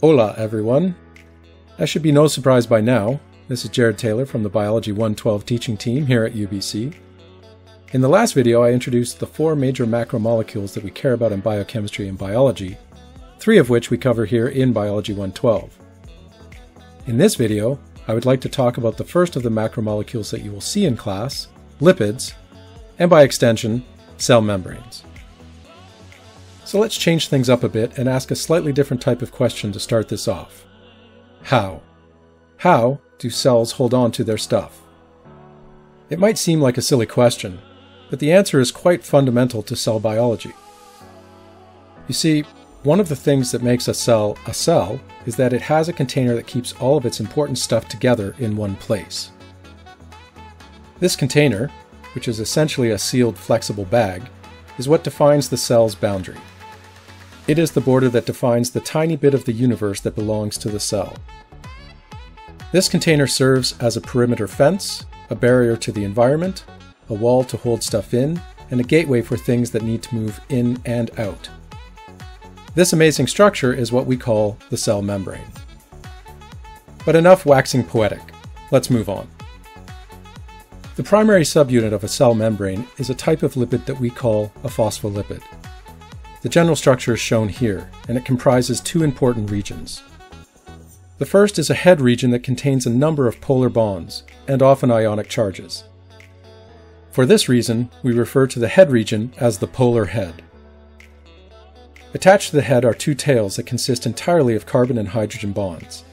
Hola, everyone. That should be no surprise by now. This is Jared Taylor from the Biology 112 teaching team here at UBC. In the last video, I introduced the four major macromolecules that we care about in biochemistry and biology, three of which we cover here in Biology 112. In this video, I would like to talk about the first of the macromolecules that you will see in class, lipids, and by extension, cell membranes. So let's change things up a bit and ask a slightly different type of question to start this off. How? How do cells hold on to their stuff? It might seem like a silly question, but the answer is quite fundamental to cell biology. You see, one of the things that makes a cell a cell is that it has a container that keeps all of its important stuff together in one place. This container, which is essentially a sealed flexible bag, is what defines the cell's boundary. It is the border that defines the tiny bit of the universe that belongs to the cell. This container serves as a perimeter fence, a barrier to the environment, a wall to hold stuff in, and a gateway for things that need to move in and out. This amazing structure is what we call the cell membrane. But enough waxing poetic. Let's move on. The primary subunit of a cell membrane is a type of lipid that we call a phospholipid. The general structure is shown here, and it comprises two important regions. The first is a head region that contains a number of polar bonds, and often ionic charges. For this reason, we refer to the head region as the polar head. Attached to the head are two tails that consist entirely of carbon and hydrogen bonds.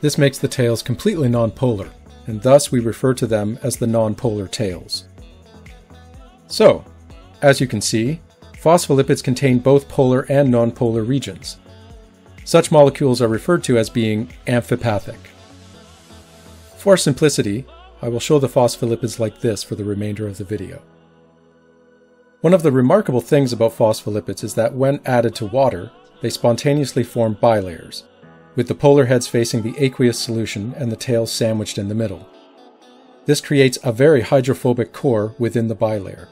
This makes the tails completely nonpolar, and thus we refer to them as the nonpolar tails. So, as you can see, Phospholipids contain both polar and nonpolar regions. Such molecules are referred to as being amphipathic. For simplicity, I will show the phospholipids like this for the remainder of the video. One of the remarkable things about phospholipids is that when added to water, they spontaneously form bilayers, with the polar heads facing the aqueous solution and the tails sandwiched in the middle. This creates a very hydrophobic core within the bilayer.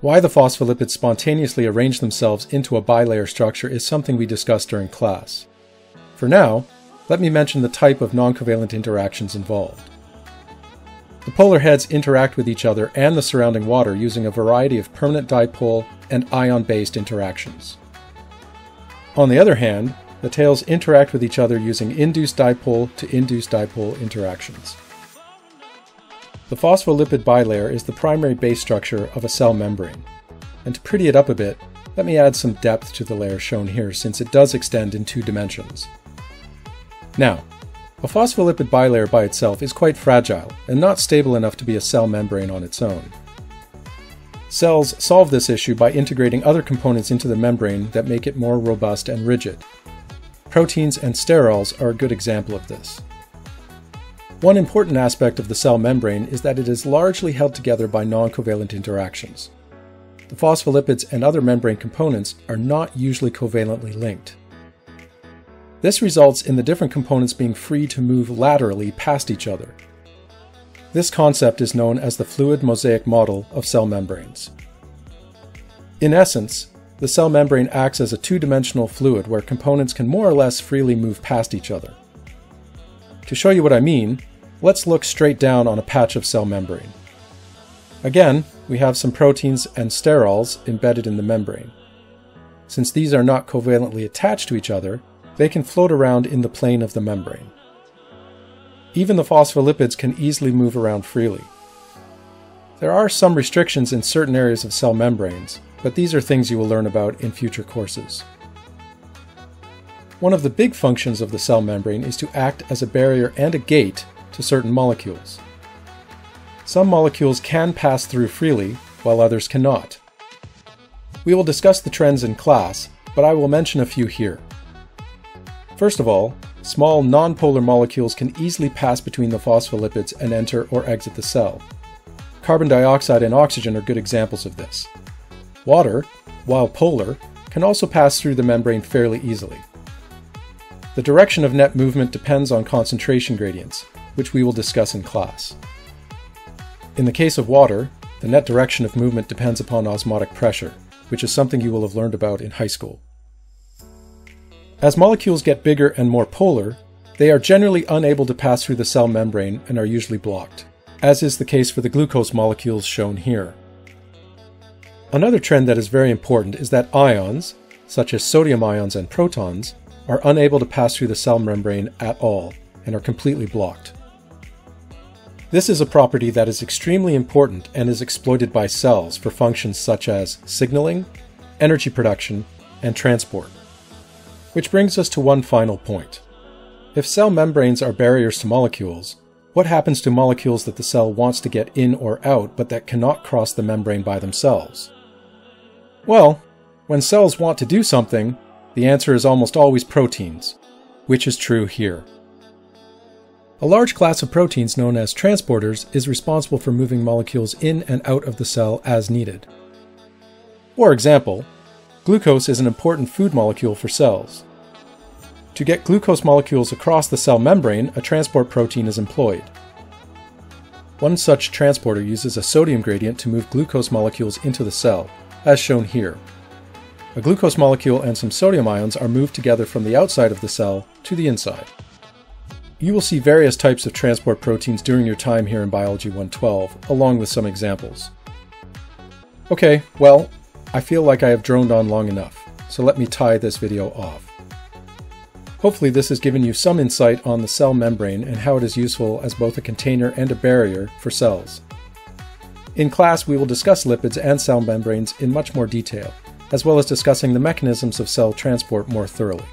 Why the phospholipids spontaneously arrange themselves into a bilayer structure is something we discussed during class. For now, let me mention the type of noncovalent interactions involved. The polar heads interact with each other and the surrounding water using a variety of permanent dipole and ion-based interactions. On the other hand, the tails interact with each other using induced dipole to induced dipole interactions. The phospholipid bilayer is the primary base structure of a cell membrane. And to pretty it up a bit, let me add some depth to the layer shown here since it does extend in two dimensions. Now, a phospholipid bilayer by itself is quite fragile and not stable enough to be a cell membrane on its own. Cells solve this issue by integrating other components into the membrane that make it more robust and rigid. Proteins and sterols are a good example of this. One important aspect of the cell membrane is that it is largely held together by non-covalent interactions. The phospholipids and other membrane components are not usually covalently linked. This results in the different components being free to move laterally past each other. This concept is known as the fluid mosaic model of cell membranes. In essence, the cell membrane acts as a two-dimensional fluid where components can more or less freely move past each other. To show you what I mean, Let's look straight down on a patch of cell membrane. Again, we have some proteins and sterols embedded in the membrane. Since these are not covalently attached to each other, they can float around in the plane of the membrane. Even the phospholipids can easily move around freely. There are some restrictions in certain areas of cell membranes, but these are things you will learn about in future courses. One of the big functions of the cell membrane is to act as a barrier and a gate to certain molecules. Some molecules can pass through freely, while others cannot. We will discuss the trends in class, but I will mention a few here. First of all, small nonpolar molecules can easily pass between the phospholipids and enter or exit the cell. Carbon dioxide and oxygen are good examples of this. Water, while polar, can also pass through the membrane fairly easily. The direction of net movement depends on concentration gradients, which we will discuss in class. In the case of water, the net direction of movement depends upon osmotic pressure, which is something you will have learned about in high school. As molecules get bigger and more polar, they are generally unable to pass through the cell membrane and are usually blocked, as is the case for the glucose molecules shown here. Another trend that is very important is that ions, such as sodium ions and protons, are unable to pass through the cell membrane at all and are completely blocked. This is a property that is extremely important and is exploited by cells for functions such as signaling, energy production, and transport. Which brings us to one final point. If cell membranes are barriers to molecules, what happens to molecules that the cell wants to get in or out but that cannot cross the membrane by themselves? Well, when cells want to do something, the answer is almost always proteins, which is true here. A large class of proteins known as transporters is responsible for moving molecules in and out of the cell as needed. For example, glucose is an important food molecule for cells. To get glucose molecules across the cell membrane, a transport protein is employed. One such transporter uses a sodium gradient to move glucose molecules into the cell, as shown here. A glucose molecule and some sodium ions are moved together from the outside of the cell to the inside. You will see various types of transport proteins during your time here in Biology 112, along with some examples. Okay, well, I feel like I have droned on long enough, so let me tie this video off. Hopefully this has given you some insight on the cell membrane and how it is useful as both a container and a barrier for cells. In class, we will discuss lipids and cell membranes in much more detail, as well as discussing the mechanisms of cell transport more thoroughly.